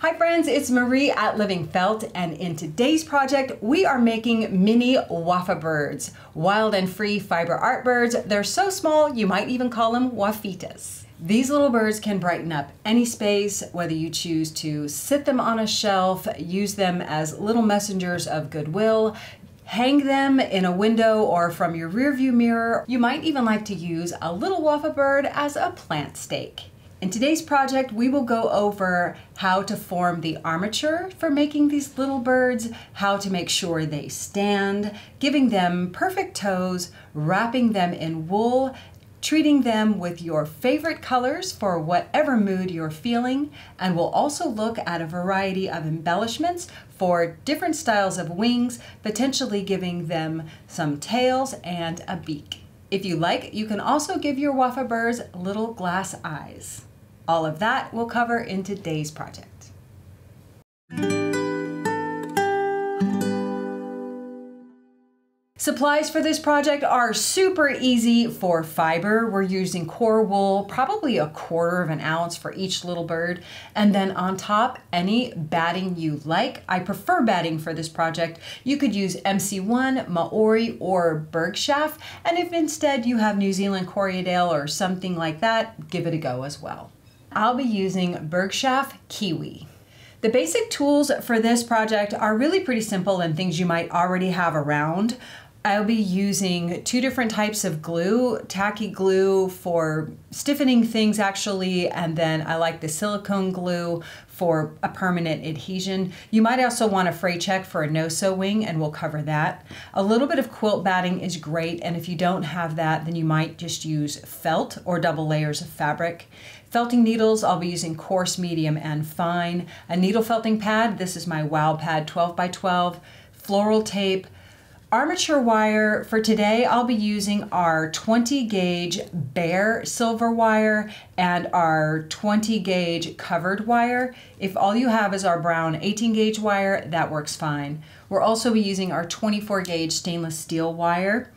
Hi friends, it's Marie at Living Felt and in today's project we are making mini waffa birds, wild and free fiber art birds. They're so small you might even call them wafitas. These little birds can brighten up any space, whether you choose to sit them on a shelf, use them as little messengers of goodwill, hang them in a window or from your rearview mirror. You might even like to use a little waffa bird as a plant stake. In today's project, we will go over how to form the armature for making these little birds, how to make sure they stand, giving them perfect toes, wrapping them in wool, treating them with your favorite colors for whatever mood you're feeling, and we'll also look at a variety of embellishments for different styles of wings, potentially giving them some tails and a beak. If you like, you can also give your waffa birds little glass eyes. All of that we'll cover in today's project. Supplies for this project are super easy for fiber. We're using core wool, probably a quarter of an ounce for each little bird. And then on top, any batting you like. I prefer batting for this project. You could use MC1, Maori, or Bergschaf. And if instead you have New Zealand Corriedale or something like that, give it a go as well. I'll be using Bergschaf Kiwi. The basic tools for this project are really pretty simple and things you might already have around. I'll be using two different types of glue, tacky glue for stiffening things actually, and then I like the silicone glue for a permanent adhesion. You might also want a fray check for a no-sew wing and we'll cover that. A little bit of quilt batting is great and if you don't have that then you might just use felt or double layers of fabric. Felting needles, I'll be using coarse, medium, and fine. A needle felting pad, this is my Wow Pad 12 by 12. Floral tape, Armature wire for today, I'll be using our 20 gauge bare silver wire and our 20 gauge covered wire. If all you have is our brown 18 gauge wire, that works fine. We'll also be using our 24 gauge stainless steel wire.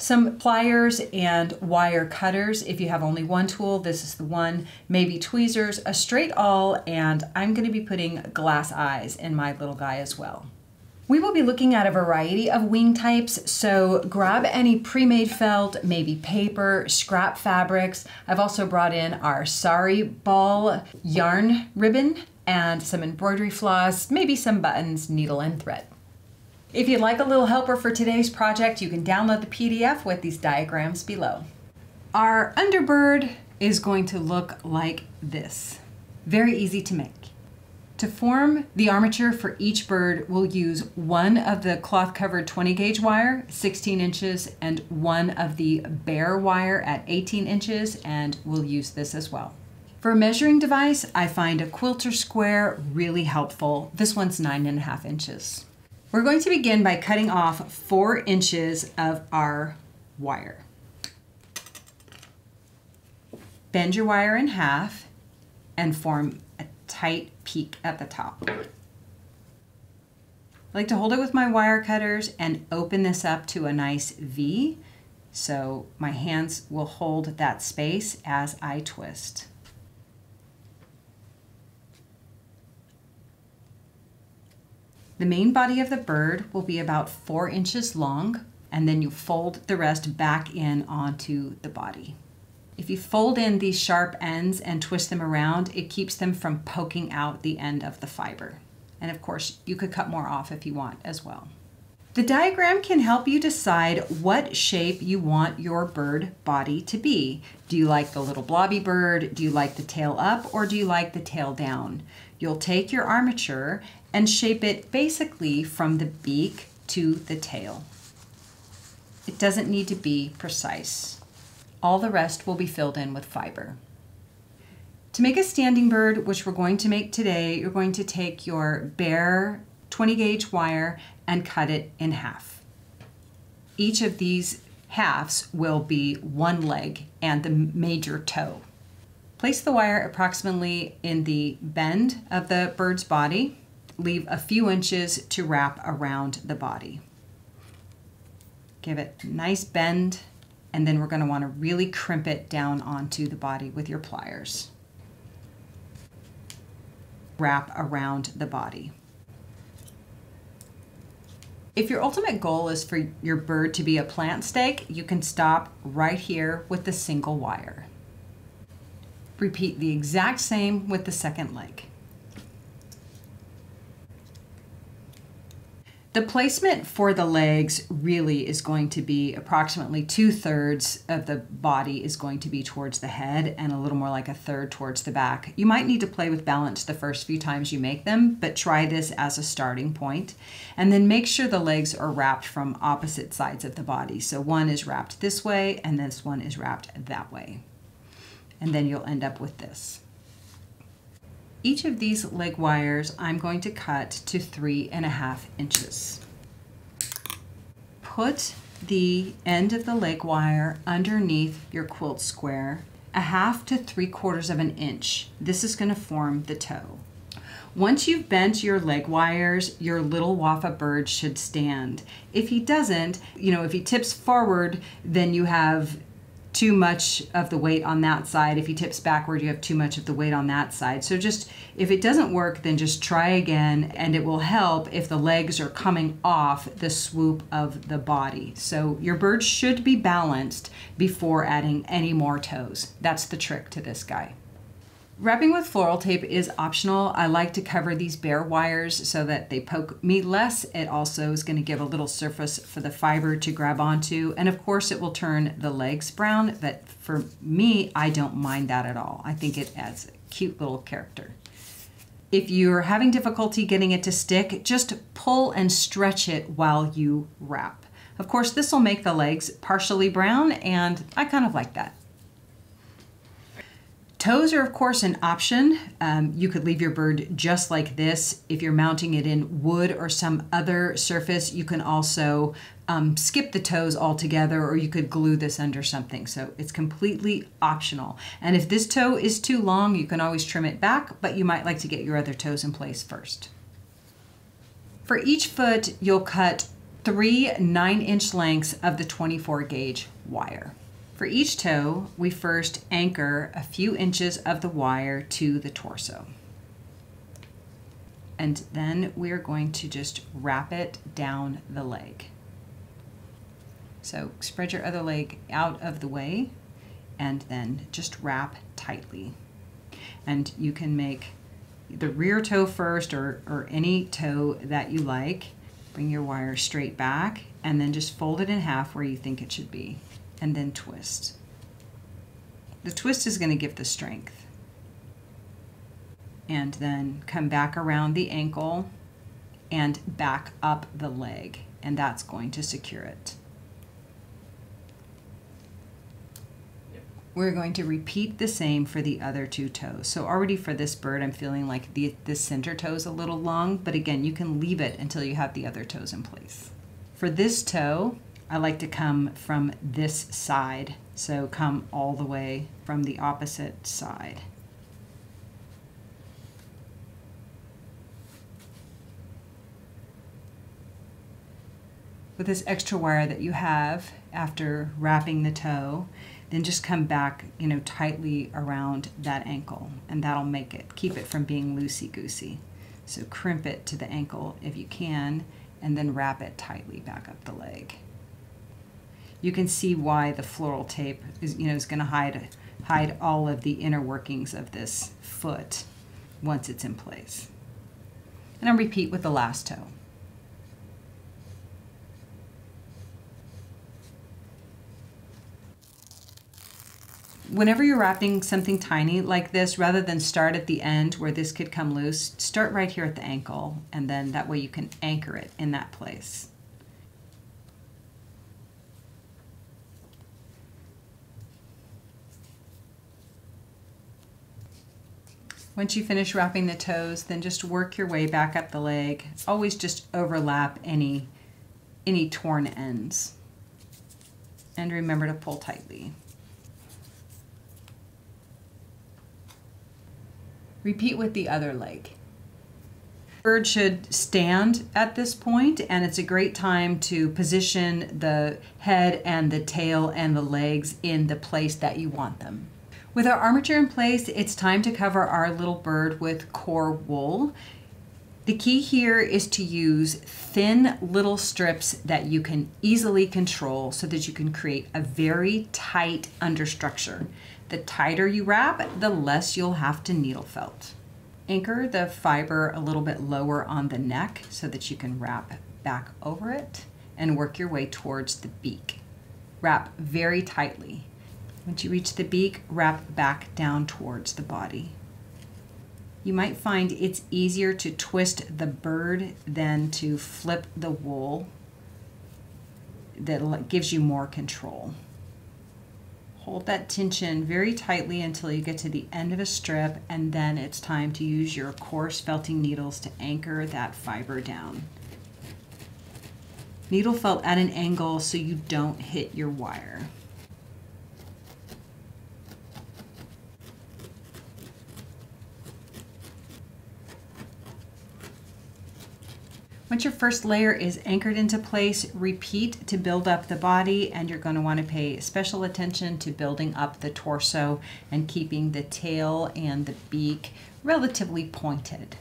Some pliers and wire cutters. If you have only one tool, this is the one. Maybe tweezers, a straight awl, and I'm gonna be putting glass eyes in my little guy as well. We will be looking at a variety of wing types, so grab any pre-made felt, maybe paper, scrap fabrics. I've also brought in our sari ball yarn ribbon and some embroidery floss, maybe some buttons, needle and thread. If you'd like a little helper for today's project, you can download the PDF with these diagrams below. Our underbird is going to look like this. Very easy to make. To form the armature for each bird, we'll use one of the cloth covered 20 gauge wire, 16 inches, and one of the bare wire at 18 inches, and we'll use this as well. For a measuring device, I find a quilter square really helpful. This one's nine and a half inches. We're going to begin by cutting off four inches of our wire. Bend your wire in half and form a tight peak at the top. I like to hold it with my wire cutters and open this up to a nice V so my hands will hold that space as I twist. The main body of the bird will be about four inches long and then you fold the rest back in onto the body. If you fold in these sharp ends and twist them around, it keeps them from poking out the end of the fiber. And of course, you could cut more off if you want as well. The diagram can help you decide what shape you want your bird body to be. Do you like the little blobby bird? Do you like the tail up or do you like the tail down? You'll take your armature and shape it basically from the beak to the tail. It doesn't need to be precise. All the rest will be filled in with fiber. To make a standing bird, which we're going to make today, you're going to take your bare 20 gauge wire and cut it in half. Each of these halves will be one leg and the major toe. Place the wire approximately in the bend of the bird's body. Leave a few inches to wrap around the body. Give it a nice bend and then we're going to want to really crimp it down onto the body with your pliers. wrap around the body. If your ultimate goal is for your bird to be a plant stake, you can stop right here with the single wire. Repeat the exact same with the second leg. The placement for the legs really is going to be approximately two thirds of the body is going to be towards the head and a little more like a third towards the back. You might need to play with balance the first few times you make them, but try this as a starting point. And then make sure the legs are wrapped from opposite sides of the body. So one is wrapped this way and this one is wrapped that way. And then you'll end up with this. Each of these leg wires I'm going to cut to three and a half inches. Put the end of the leg wire underneath your quilt square a half to three quarters of an inch. This is going to form the toe. Once you've bent your leg wires, your little Waffa bird should stand. If he doesn't, you know, if he tips forward, then you have too much of the weight on that side. If he tips backward, you have too much of the weight on that side. So just if it doesn't work, then just try again and it will help if the legs are coming off the swoop of the body. So your bird should be balanced before adding any more toes. That's the trick to this guy. Wrapping with floral tape is optional. I like to cover these bare wires so that they poke me less. It also is going to give a little surface for the fiber to grab onto. And of course it will turn the legs brown, but for me, I don't mind that at all. I think it adds a cute little character. If you're having difficulty getting it to stick, just pull and stretch it while you wrap. Of course, this will make the legs partially brown and I kind of like that. Toes are of course an option. Um, you could leave your bird just like this. If you're mounting it in wood or some other surface, you can also um, skip the toes altogether or you could glue this under something. So it's completely optional. And if this toe is too long, you can always trim it back, but you might like to get your other toes in place first. For each foot, you'll cut three nine inch lengths of the 24 gauge wire. For each toe, we first anchor a few inches of the wire to the torso. And then we're going to just wrap it down the leg. So spread your other leg out of the way and then just wrap tightly. And you can make the rear toe first or, or any toe that you like. Bring your wire straight back and then just fold it in half where you think it should be and then twist. The twist is going to give the strength. And then come back around the ankle and back up the leg, and that's going to secure it. We're going to repeat the same for the other two toes. So already for this bird, I'm feeling like the, the center toe is a little long, but again, you can leave it until you have the other toes in place. For this toe, I like to come from this side. So come all the way from the opposite side. With this extra wire that you have after wrapping the toe, then just come back, you know, tightly around that ankle and that'll make it, keep it from being loosey-goosey. So crimp it to the ankle if you can and then wrap it tightly back up the leg you can see why the floral tape is, you know, is going to hide, hide all of the inner workings of this foot once it's in place. And I'll repeat with the last toe. Whenever you're wrapping something tiny like this, rather than start at the end where this could come loose, start right here at the ankle, and then that way you can anchor it in that place. Once you finish wrapping the toes, then just work your way back up the leg. Always just overlap any, any torn ends. And remember to pull tightly. Repeat with the other leg. Bird should stand at this point and it's a great time to position the head and the tail and the legs in the place that you want them. With our armature in place, it's time to cover our little bird with core wool. The key here is to use thin little strips that you can easily control so that you can create a very tight understructure. The tighter you wrap, the less you'll have to needle felt. Anchor the fiber a little bit lower on the neck so that you can wrap back over it and work your way towards the beak. Wrap very tightly. Once you reach the beak, wrap back down towards the body you might find it's easier to twist the bird than to flip the wool that gives you more control. Hold that tension very tightly until you get to the end of a strip and then it's time to use your coarse felting needles to anchor that fiber down. Needle felt at an angle so you don't hit your wire. Once your first layer is anchored into place, repeat to build up the body and you're going to want to pay special attention to building up the torso and keeping the tail and the beak relatively pointed.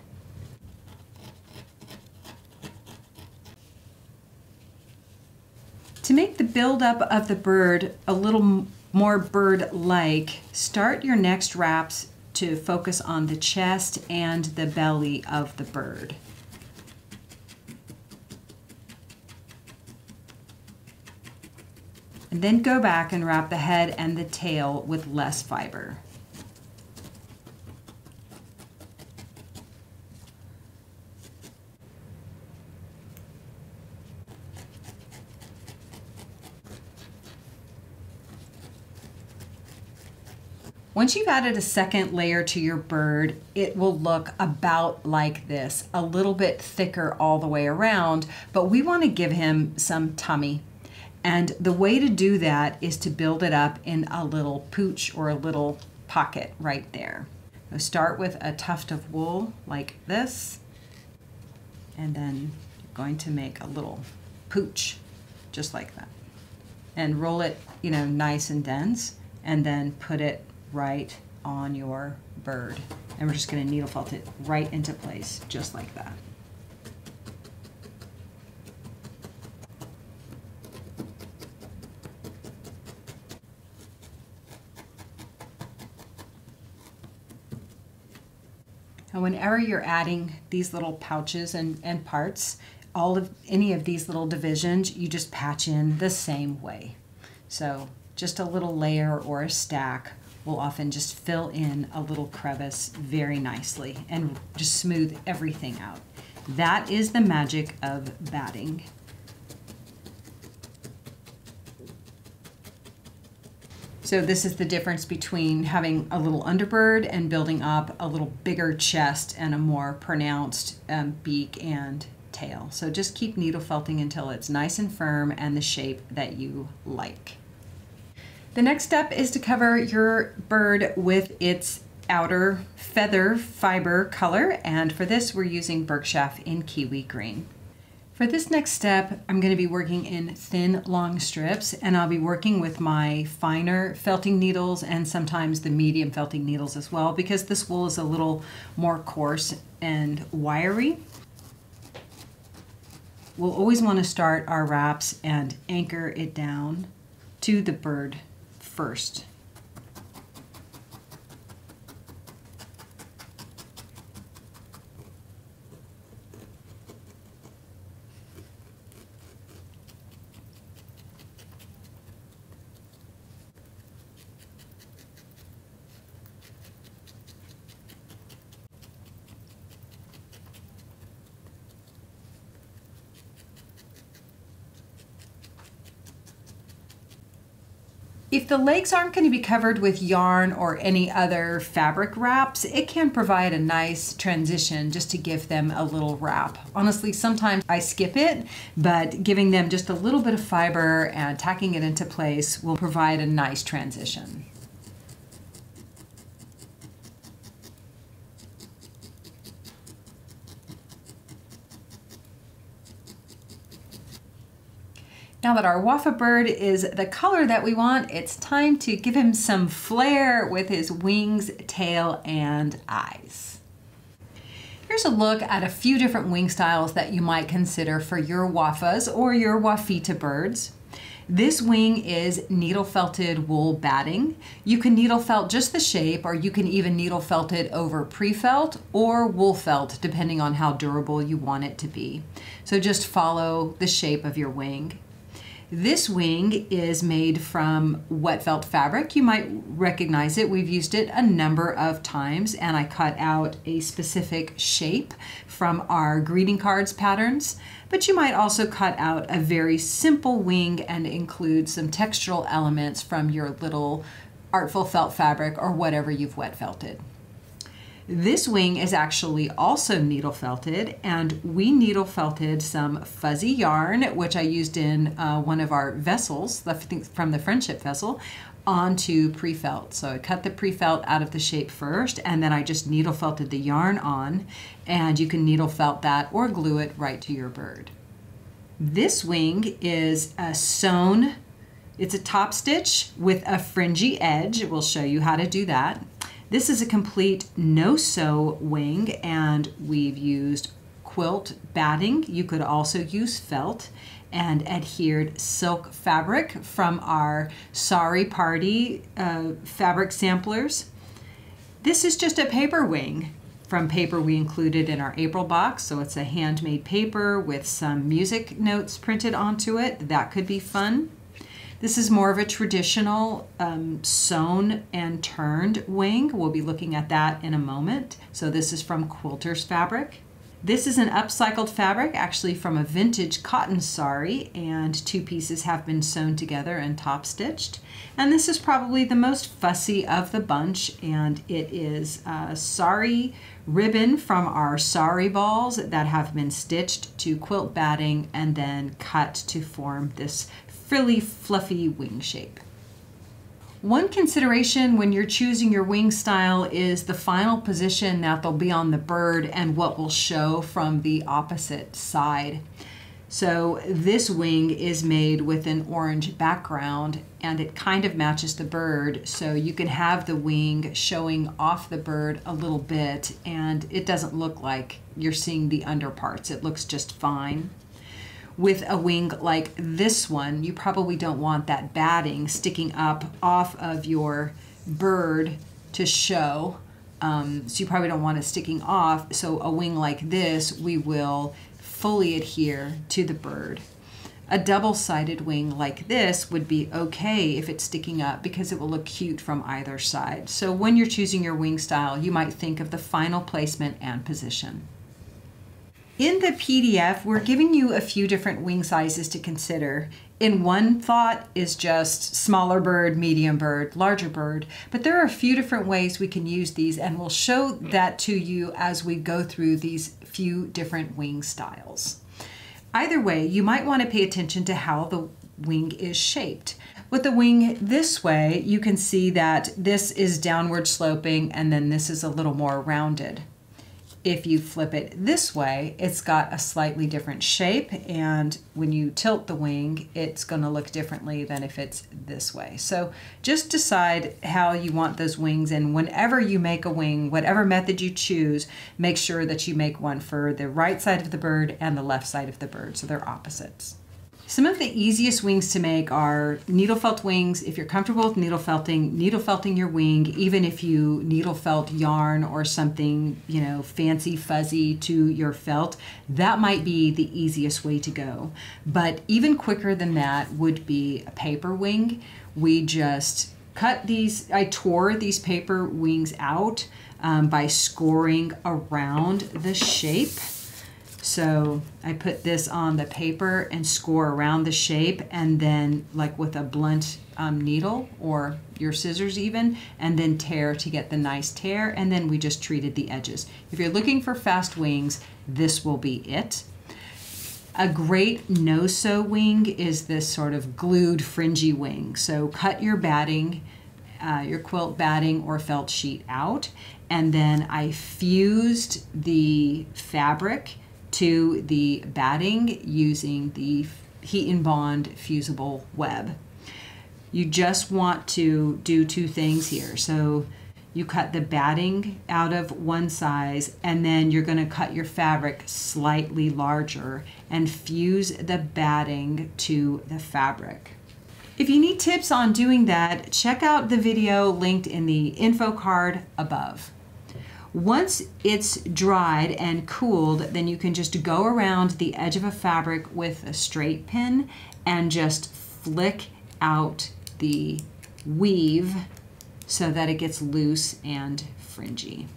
To make the buildup of the bird a little more bird-like, start your next wraps to focus on the chest and the belly of the bird. And then go back and wrap the head and the tail with less fiber. Once you've added a second layer to your bird, it will look about like this, a little bit thicker all the way around, but we want to give him some tummy and the way to do that is to build it up in a little pooch or a little pocket right there. So start with a tuft of wool like this, and then you're going to make a little pooch just like that. And roll it, you know, nice and dense, and then put it right on your bird. And we're just gonna needle felt it right into place, just like that. And whenever you're adding these little pouches and, and parts, all of any of these little divisions, you just patch in the same way. So just a little layer or a stack will often just fill in a little crevice very nicely and just smooth everything out. That is the magic of batting. So this is the difference between having a little underbird and building up a little bigger chest and a more pronounced um, beak and tail. So just keep needle felting until it's nice and firm and the shape that you like. The next step is to cover your bird with its outer feather fiber color and for this we're using Bergschaf in Kiwi Green. For this next step, I'm going to be working in thin, long strips, and I'll be working with my finer felting needles and sometimes the medium felting needles as well, because this wool is a little more coarse and wiry. We'll always want to start our wraps and anchor it down to the bird first. If the legs aren't going to be covered with yarn or any other fabric wraps, it can provide a nice transition just to give them a little wrap. Honestly, sometimes I skip it, but giving them just a little bit of fiber and tacking it into place will provide a nice transition. Now that our Waffa bird is the color that we want, it's time to give him some flair with his wings, tail, and eyes. Here's a look at a few different wing styles that you might consider for your Waffas or your Wafita birds. This wing is needle felted wool batting. You can needle felt just the shape or you can even needle felt it over pre-felt or wool felt depending on how durable you want it to be. So just follow the shape of your wing. This wing is made from wet felt fabric. You might recognize it. We've used it a number of times and I cut out a specific shape from our greeting cards patterns. But you might also cut out a very simple wing and include some textural elements from your little artful felt fabric or whatever you've wet felted. This wing is actually also needle felted and we needle felted some fuzzy yarn, which I used in uh, one of our vessels from the friendship vessel onto pre-felt. So I cut the pre-felt out of the shape first and then I just needle felted the yarn on and you can needle felt that or glue it right to your bird. This wing is a sewn, it's a top stitch with a fringy edge. We'll show you how to do that. This is a complete no-sew wing and we've used quilt batting. You could also use felt and adhered silk fabric from our Sari Party uh, fabric samplers. This is just a paper wing from paper we included in our April box. So it's a handmade paper with some music notes printed onto it. That could be fun. This is more of a traditional um, sewn and turned wing. We'll be looking at that in a moment. So this is from Quilter's Fabric. This is an upcycled fabric, actually from a vintage cotton sari, and two pieces have been sewn together and top stitched. And this is probably the most fussy of the bunch, and it is a sari ribbon from our sari balls that have been stitched to quilt batting and then cut to form this frilly, fluffy wing shape. One consideration when you're choosing your wing style is the final position that they'll be on the bird and what will show from the opposite side. So this wing is made with an orange background and it kind of matches the bird. So you can have the wing showing off the bird a little bit and it doesn't look like you're seeing the underparts. It looks just fine with a wing like this one, you probably don't want that batting sticking up off of your bird to show. Um, so you probably don't want it sticking off. So a wing like this, we will fully adhere to the bird. A double-sided wing like this would be okay if it's sticking up because it will look cute from either side. So when you're choosing your wing style, you might think of the final placement and position. In the PDF, we're giving you a few different wing sizes to consider. In one thought is just smaller bird, medium bird, larger bird, but there are a few different ways we can use these and we'll show that to you as we go through these few different wing styles. Either way, you might want to pay attention to how the wing is shaped. With the wing this way, you can see that this is downward sloping and then this is a little more rounded. If you flip it this way, it's got a slightly different shape and when you tilt the wing, it's going to look differently than if it's this way. So just decide how you want those wings and whenever you make a wing, whatever method you choose, make sure that you make one for the right side of the bird and the left side of the bird so they're opposites. Some of the easiest wings to make are needle felt wings. If you're comfortable with needle felting, needle felting your wing, even if you needle felt yarn or something, you know, fancy fuzzy to your felt, that might be the easiest way to go. But even quicker than that would be a paper wing. We just cut these, I tore these paper wings out um, by scoring around the shape. So I put this on the paper and score around the shape and then like with a blunt um, needle or your scissors even, and then tear to get the nice tear. And then we just treated the edges. If you're looking for fast wings, this will be it. A great no-sew wing is this sort of glued fringy wing. So cut your batting, uh, your quilt batting or felt sheet out, and then I fused the fabric to the batting using the heat and bond fusible web. You just want to do two things here. So you cut the batting out of one size and then you're going to cut your fabric slightly larger and fuse the batting to the fabric. If you need tips on doing that, check out the video linked in the info card above. Once it's dried and cooled, then you can just go around the edge of a fabric with a straight pin and just flick out the weave so that it gets loose and fringy.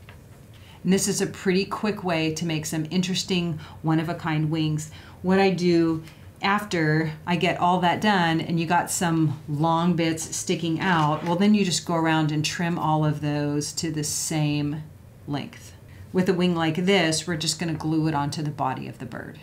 And this is a pretty quick way to make some interesting one-of-a-kind wings. What I do after I get all that done and you got some long bits sticking out, well then you just go around and trim all of those to the same length. With a wing like this, we're just going to glue it onto the body of the bird.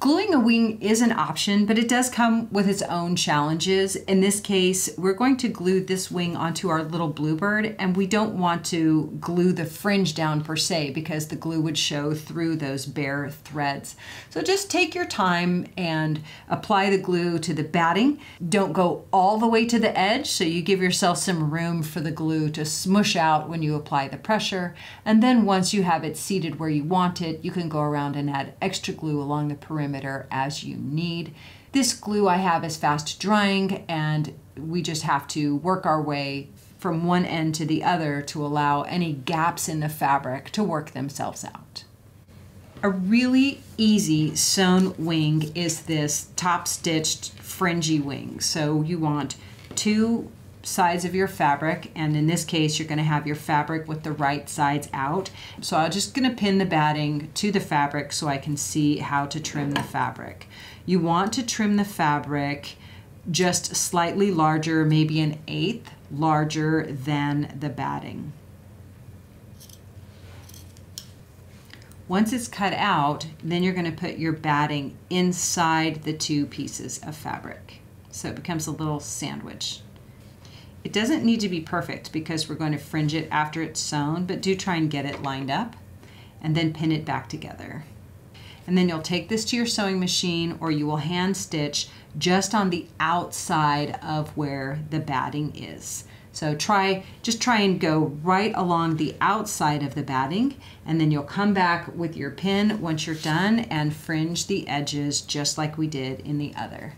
Gluing a wing is an option, but it does come with its own challenges. In this case, we're going to glue this wing onto our little bluebird, and we don't want to glue the fringe down per se because the glue would show through those bare threads. So just take your time and apply the glue to the batting. Don't go all the way to the edge, so you give yourself some room for the glue to smush out when you apply the pressure. And then once you have it seated where you want it, you can go around and add extra glue along the perimeter perimeter as you need. This glue I have is fast drying and we just have to work our way from one end to the other to allow any gaps in the fabric to work themselves out. A really easy sewn wing is this top stitched fringy wing. So you want two sides of your fabric and in this case you're going to have your fabric with the right sides out so I'm just going to pin the batting to the fabric so I can see how to trim the fabric you want to trim the fabric just slightly larger maybe an eighth larger than the batting Once it's cut out, then you're going to put your batting inside the two pieces of fabric. So it becomes a little sandwich. It doesn't need to be perfect because we're going to fringe it after it's sewn, but do try and get it lined up and then pin it back together. And then you'll take this to your sewing machine or you will hand stitch just on the outside of where the batting is. So try, just try and go right along the outside of the batting and then you'll come back with your pin once you're done and fringe the edges just like we did in the other.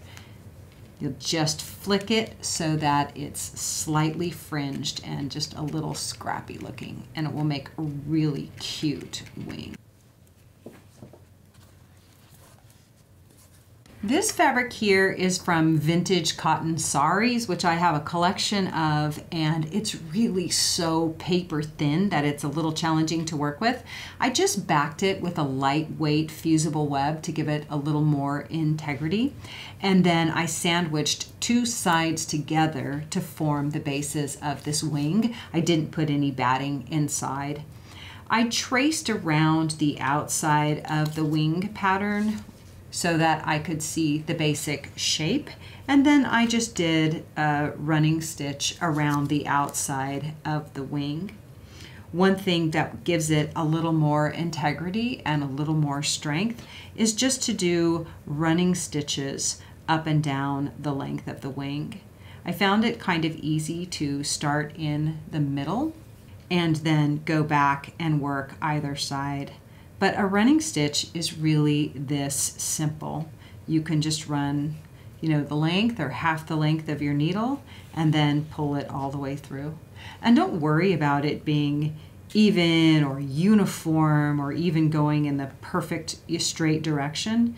You'll just flick it so that it's slightly fringed and just a little scrappy looking and it will make a really cute wing. This fabric here is from Vintage Cotton Saris, which I have a collection of, and it's really so paper thin that it's a little challenging to work with. I just backed it with a lightweight fusible web to give it a little more integrity, and then I sandwiched two sides together to form the bases of this wing. I didn't put any batting inside. I traced around the outside of the wing pattern so that I could see the basic shape. And then I just did a running stitch around the outside of the wing. One thing that gives it a little more integrity and a little more strength is just to do running stitches up and down the length of the wing. I found it kind of easy to start in the middle and then go back and work either side but a running stitch is really this simple. You can just run, you know, the length or half the length of your needle and then pull it all the way through. And don't worry about it being even or uniform or even going in the perfect straight direction.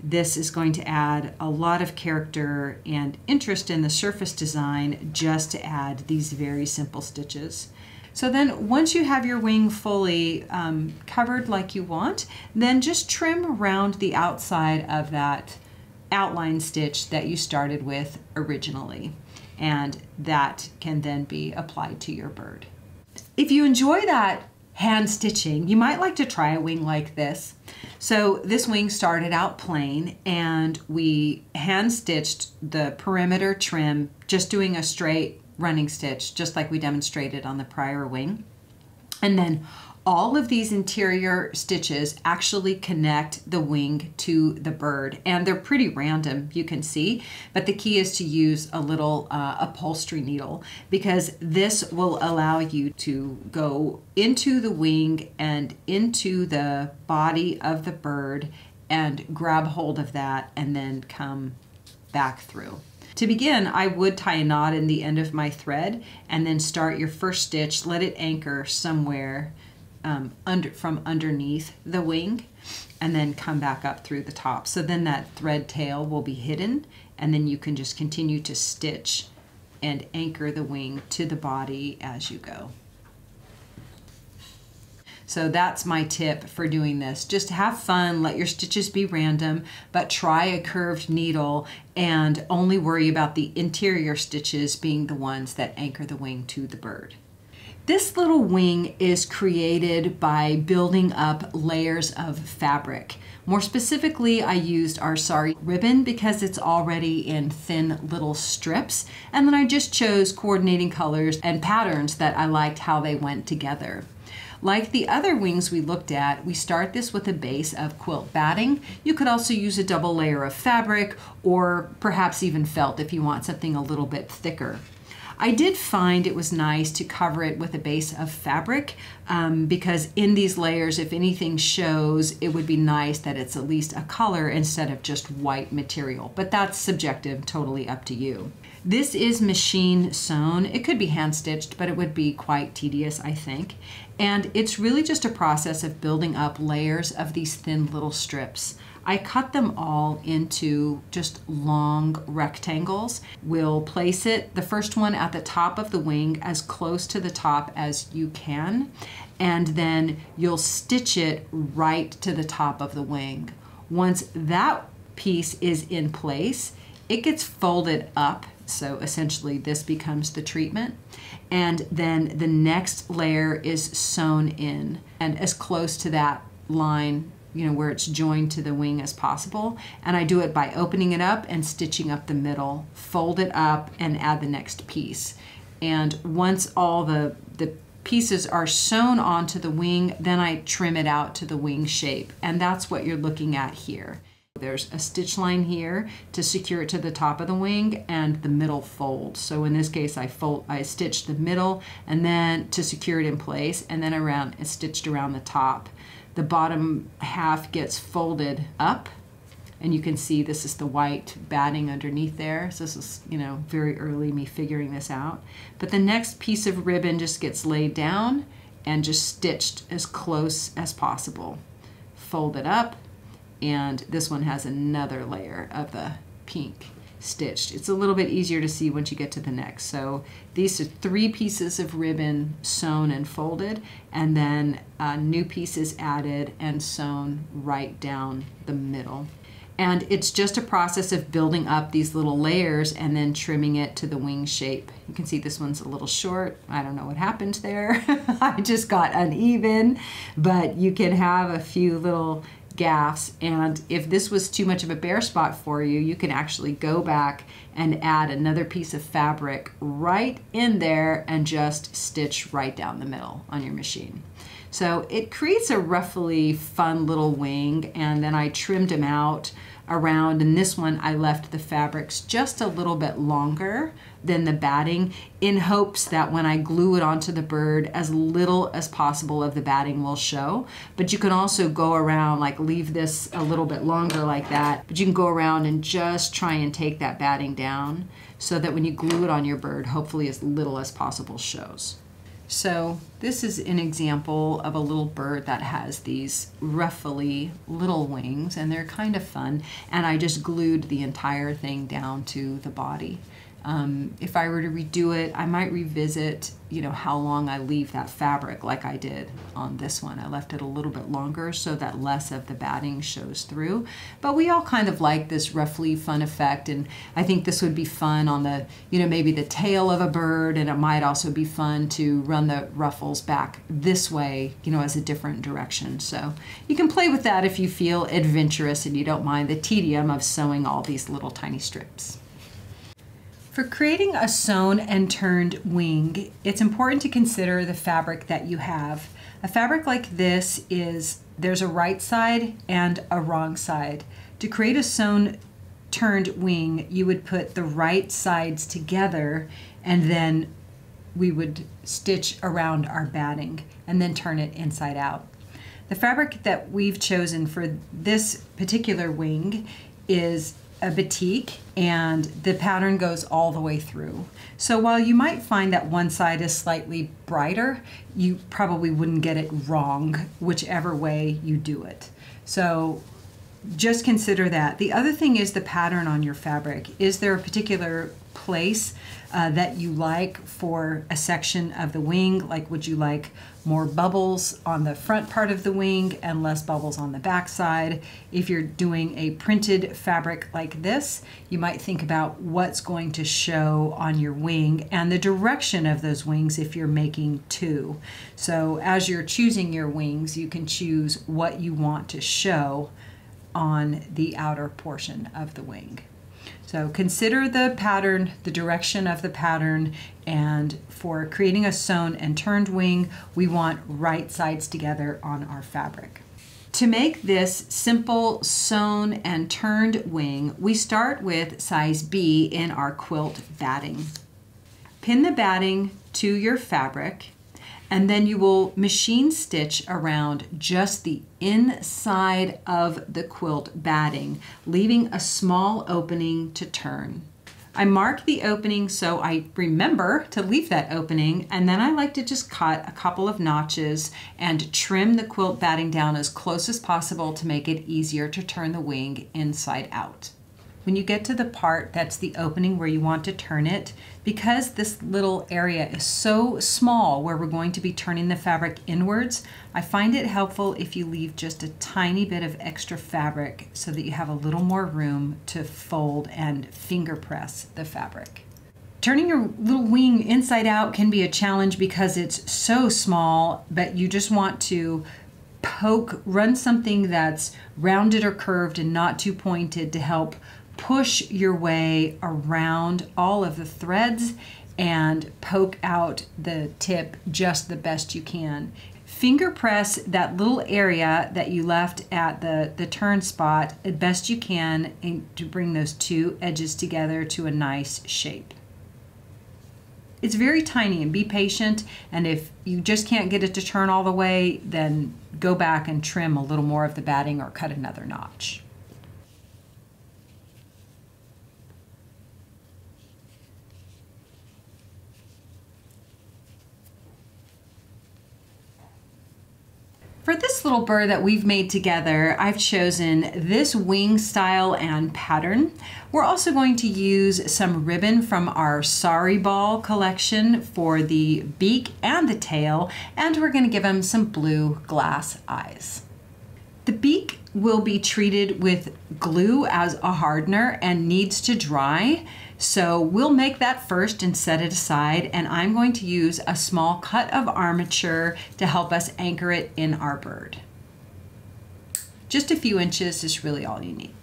This is going to add a lot of character and interest in the surface design just to add these very simple stitches. So then once you have your wing fully um, covered like you want, then just trim around the outside of that outline stitch that you started with originally. And that can then be applied to your bird. If you enjoy that hand stitching, you might like to try a wing like this. So this wing started out plain and we hand stitched the perimeter trim, just doing a straight running stitch, just like we demonstrated on the prior wing. And then all of these interior stitches actually connect the wing to the bird and they're pretty random you can see but the key is to use a little uh, upholstery needle because this will allow you to go into the wing and into the body of the bird and grab hold of that and then come back through. To begin, I would tie a knot in the end of my thread and then start your first stitch, let it anchor somewhere um, under from underneath the wing and then come back up through the top. So then that thread tail will be hidden and then you can just continue to stitch and anchor the wing to the body as you go. So that's my tip for doing this. Just have fun, let your stitches be random, but try a curved needle and only worry about the interior stitches being the ones that anchor the wing to the bird. This little wing is created by building up layers of fabric. More specifically, I used our sari ribbon because it's already in thin little strips. And then I just chose coordinating colors and patterns that I liked how they went together. Like the other wings we looked at, we start this with a base of quilt batting. You could also use a double layer of fabric or perhaps even felt if you want something a little bit thicker. I did find it was nice to cover it with a base of fabric um, because in these layers, if anything shows, it would be nice that it's at least a color instead of just white material. But that's subjective, totally up to you. This is machine sewn. It could be hand stitched, but it would be quite tedious, I think. And it's really just a process of building up layers of these thin little strips. I cut them all into just long rectangles. We'll place it, the first one at the top of the wing, as close to the top as you can, and then you'll stitch it right to the top of the wing. Once that piece is in place, it gets folded up. So essentially this becomes the treatment. And then the next layer is sewn in and as close to that line you know, where it's joined to the wing as possible. And I do it by opening it up and stitching up the middle, fold it up and add the next piece. And once all the, the pieces are sewn onto the wing, then I trim it out to the wing shape. And that's what you're looking at here. There's a stitch line here to secure it to the top of the wing and the middle fold. So in this case, I fold, I stitched the middle and then to secure it in place and then around, it's stitched around the top the bottom half gets folded up and you can see this is the white batting underneath there. So this is, you know, very early me figuring this out. But the next piece of ribbon just gets laid down and just stitched as close as possible. Fold it up and this one has another layer of the pink stitched. It's a little bit easier to see once you get to the next. So these are three pieces of ribbon sewn and folded, and then uh, new pieces added and sewn right down the middle. And it's just a process of building up these little layers and then trimming it to the wing shape. You can see this one's a little short. I don't know what happened there. I just got uneven, but you can have a few little gaffs and if this was too much of a bare spot for you you can actually go back and add another piece of fabric right in there and just stitch right down the middle on your machine. So it creates a roughly fun little wing and then I trimmed them out around and this one I left the fabrics just a little bit longer than the batting in hopes that when I glue it onto the bird as little as possible of the batting will show but you can also go around like leave this a little bit longer like that but you can go around and just try and take that batting down so that when you glue it on your bird hopefully as little as possible shows. So this is an example of a little bird that has these ruffly little wings and they're kind of fun. And I just glued the entire thing down to the body. Um, if I were to redo it, I might revisit, you know, how long I leave that fabric like I did on this one. I left it a little bit longer so that less of the batting shows through. But we all kind of like this roughly fun effect and I think this would be fun on the, you know, maybe the tail of a bird and it might also be fun to run the ruffles back this way, you know, as a different direction. So you can play with that if you feel adventurous and you don't mind the tedium of sewing all these little tiny strips. For creating a sewn and turned wing, it's important to consider the fabric that you have. A fabric like this is there's a right side and a wrong side. To create a sewn turned wing, you would put the right sides together and then we would stitch around our batting and then turn it inside out. The fabric that we've chosen for this particular wing is a batik and the pattern goes all the way through. So while you might find that one side is slightly brighter, you probably wouldn't get it wrong whichever way you do it. So just consider that. The other thing is the pattern on your fabric. Is there a particular place uh, that you like for a section of the wing? Like, would you like more bubbles on the front part of the wing and less bubbles on the back side? If you're doing a printed fabric like this, you might think about what's going to show on your wing and the direction of those wings if you're making two. So, as you're choosing your wings, you can choose what you want to show on the outer portion of the wing. So consider the pattern, the direction of the pattern, and for creating a sewn and turned wing, we want right sides together on our fabric. To make this simple sewn and turned wing, we start with size B in our quilt batting. Pin the batting to your fabric and then you will machine stitch around just the inside of the quilt batting, leaving a small opening to turn. I mark the opening so I remember to leave that opening and then I like to just cut a couple of notches and trim the quilt batting down as close as possible to make it easier to turn the wing inside out. When you get to the part that's the opening where you want to turn it, because this little area is so small where we're going to be turning the fabric inwards, I find it helpful if you leave just a tiny bit of extra fabric so that you have a little more room to fold and finger press the fabric. Turning your little wing inside out can be a challenge because it's so small, but you just want to poke, run something that's rounded or curved and not too pointed to help push your way around all of the threads and poke out the tip just the best you can. Finger press that little area that you left at the, the turn spot as best you can to bring those two edges together to a nice shape. It's very tiny and be patient and if you just can't get it to turn all the way then go back and trim a little more of the batting or cut another notch. For this little bird that we've made together, I've chosen this wing style and pattern. We're also going to use some ribbon from our Sari Ball collection for the beak and the tail, and we're gonna give him some blue glass eyes. The beak will be treated with glue as a hardener and needs to dry. So we'll make that first and set it aside and I'm going to use a small cut of armature to help us anchor it in our bird. Just a few inches is really all you need.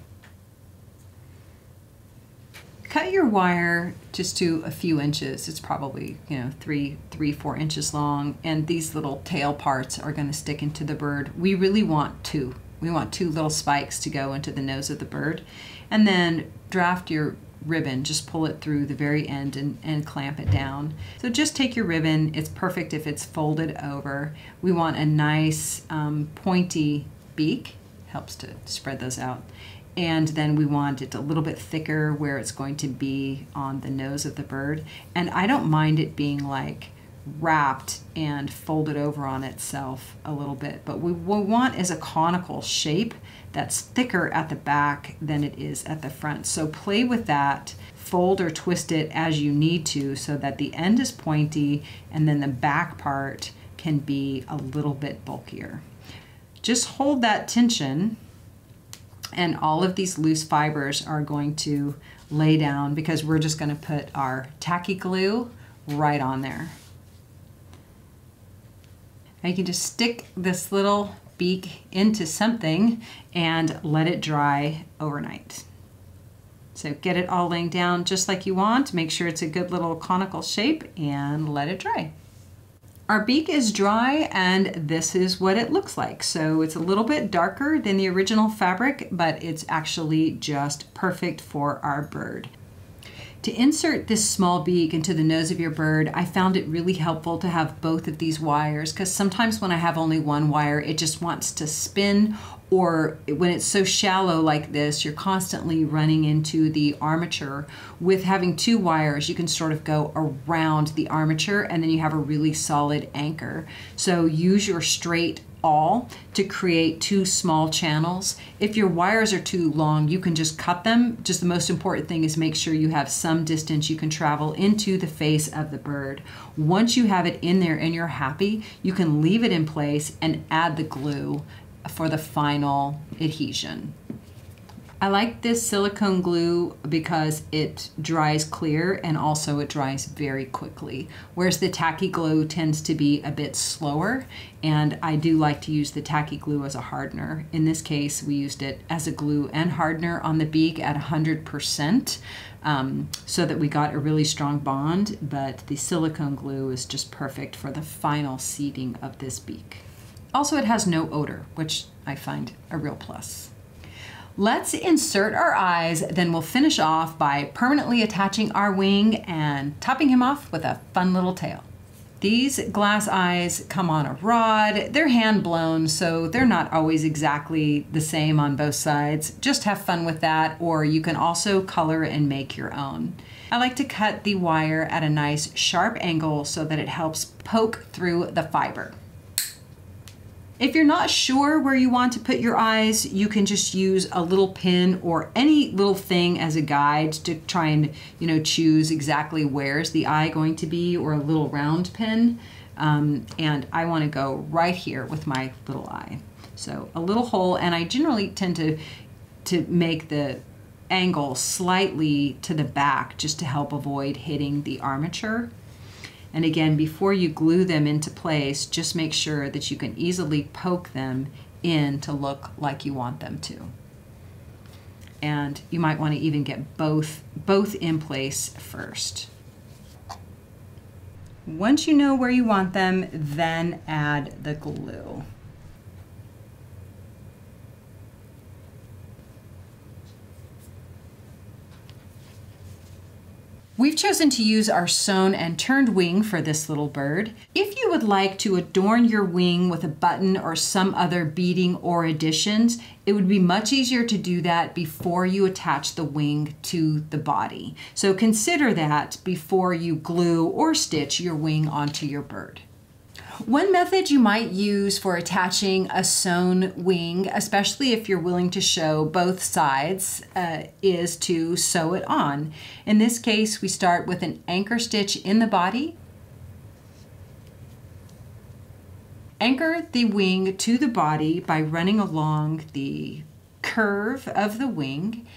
Cut your wire just to a few inches. It's probably, you know, three, three, four inches long. And these little tail parts are gonna stick into the bird. We really want two. We want two little spikes to go into the nose of the bird. And then draft your ribbon, just pull it through the very end and, and clamp it down. So just take your ribbon, it's perfect if it's folded over. We want a nice um, pointy beak, helps to spread those out. And then we want it a little bit thicker where it's going to be on the nose of the bird. And I don't mind it being like wrapped and folded over on itself a little bit. But we, we want is a conical shape that's thicker at the back than it is at the front. So play with that, fold or twist it as you need to so that the end is pointy and then the back part can be a little bit bulkier. Just hold that tension and all of these loose fibers are going to lay down because we're just going to put our tacky glue right on there. You can just stick this little beak into something and let it dry overnight. So get it all laying down just like you want. Make sure it's a good little conical shape and let it dry. Our beak is dry and this is what it looks like. So it's a little bit darker than the original fabric, but it's actually just perfect for our bird. To insert this small beak into the nose of your bird, I found it really helpful to have both of these wires because sometimes when I have only one wire, it just wants to spin or when it's so shallow like this, you're constantly running into the armature. With having two wires, you can sort of go around the armature and then you have a really solid anchor. So use your straight awl to create two small channels. If your wires are too long, you can just cut them. Just the most important thing is make sure you have some distance you can travel into the face of the bird. Once you have it in there and you're happy, you can leave it in place and add the glue for the final adhesion. I like this silicone glue because it dries clear and also it dries very quickly, whereas the tacky glue tends to be a bit slower and I do like to use the tacky glue as a hardener. In this case, we used it as a glue and hardener on the beak at 100% um, so that we got a really strong bond, but the silicone glue is just perfect for the final seating of this beak. Also, it has no odor, which I find a real plus. Let's insert our eyes, then we'll finish off by permanently attaching our wing and topping him off with a fun little tail. These glass eyes come on a rod. They're hand blown, so they're not always exactly the same on both sides. Just have fun with that, or you can also color and make your own. I like to cut the wire at a nice sharp angle so that it helps poke through the fiber. If you're not sure where you want to put your eyes, you can just use a little pin or any little thing as a guide to try and, you know, choose exactly where's the eye going to be or a little round pin. Um, and I want to go right here with my little eye. So a little hole, and I generally tend to, to make the angle slightly to the back just to help avoid hitting the armature. And again, before you glue them into place, just make sure that you can easily poke them in to look like you want them to. And you might want to even get both, both in place first. Once you know where you want them, then add the glue. We've chosen to use our sewn and turned wing for this little bird. If you would like to adorn your wing with a button or some other beading or additions, it would be much easier to do that before you attach the wing to the body. So consider that before you glue or stitch your wing onto your bird. One method you might use for attaching a sewn wing, especially if you're willing to show both sides, uh, is to sew it on. In this case, we start with an anchor stitch in the body. Anchor the wing to the body by running along the curve of the wing.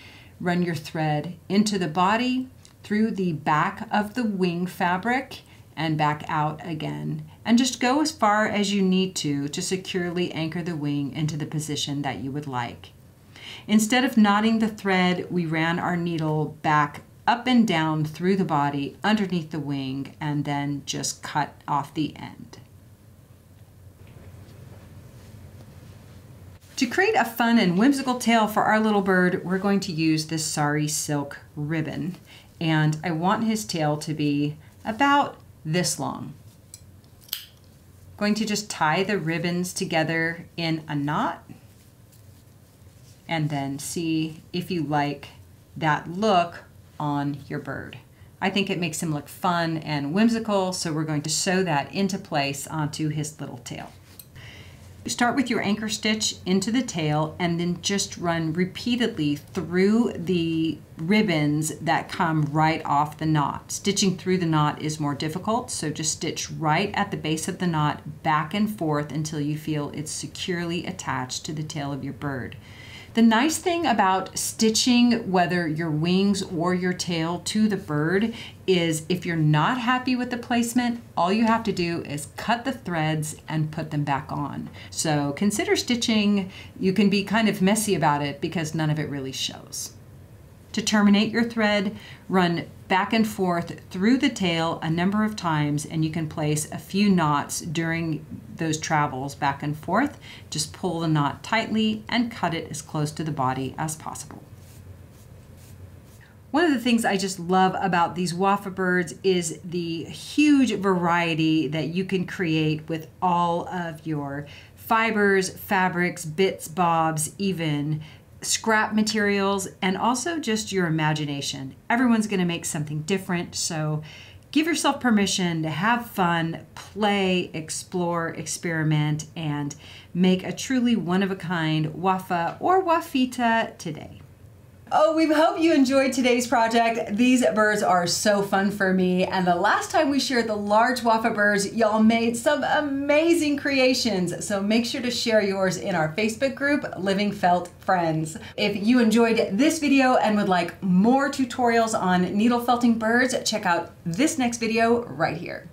Run your thread into the body, through the back of the wing fabric, and back out again. And just go as far as you need to to securely anchor the wing into the position that you would like. Instead of knotting the thread, we ran our needle back up and down through the body underneath the wing and then just cut off the end. To create a fun and whimsical tail for our little bird, we're going to use this sari silk ribbon. And I want his tail to be about this long. Going to just tie the ribbons together in a knot and then see if you like that look on your bird. I think it makes him look fun and whimsical, so we're going to sew that into place onto his little tail. Start with your anchor stitch into the tail and then just run repeatedly through the ribbons that come right off the knot. Stitching through the knot is more difficult, so just stitch right at the base of the knot back and forth until you feel it's securely attached to the tail of your bird. The nice thing about stitching, whether your wings or your tail to the bird, is if you're not happy with the placement, all you have to do is cut the threads and put them back on. So consider stitching. You can be kind of messy about it because none of it really shows. To terminate your thread, run back and forth through the tail a number of times and you can place a few knots during those travels back and forth. Just pull the knot tightly and cut it as close to the body as possible. One of the things I just love about these Waffa birds is the huge variety that you can create with all of your fibers, fabrics, bits, bobs, even scrap materials, and also just your imagination. Everyone's going to make something different, so give yourself permission to have fun, play, explore, experiment, and make a truly one of a kind Waffa or Wafita today. Oh, we hope you enjoyed today's project. These birds are so fun for me. And the last time we shared the large Waffa birds, y'all made some amazing creations. So make sure to share yours in our Facebook group, Living Felt Friends. If you enjoyed this video and would like more tutorials on needle felting birds, check out this next video right here.